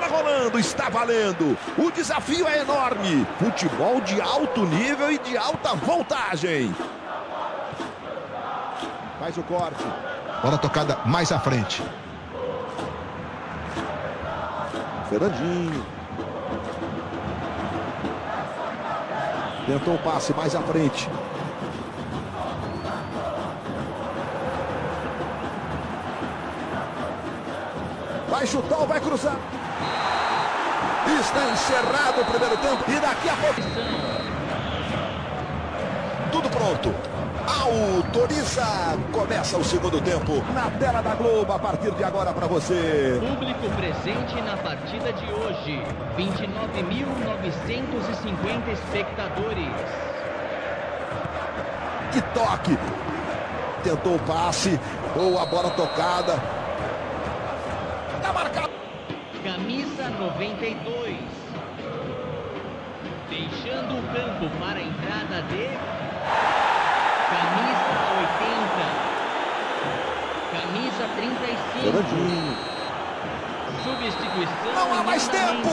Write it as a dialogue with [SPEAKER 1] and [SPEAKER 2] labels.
[SPEAKER 1] Bola rolando, está valendo. O desafio é enorme. Futebol de alto nível e de alta voltagem. Faz o corte.
[SPEAKER 2] Bola tocada mais à frente.
[SPEAKER 1] Fernandinho. Tentou o passe mais à frente. Vai chutar ou vai cruzar? Está encerrado o primeiro tempo e daqui a pouco. Tudo pronto. Autoriza. Começa o segundo tempo na tela da Globo a partir de agora para você.
[SPEAKER 3] Público presente na partida de hoje: 29.950 espectadores.
[SPEAKER 1] Que toque. Tentou o passe. Boa bola tocada.
[SPEAKER 3] 92. Deixando o campo para a entrada de. Camisa 80. Camisa 35.
[SPEAKER 1] Fernandinho.
[SPEAKER 3] Substituição.
[SPEAKER 1] Não há mais tempo.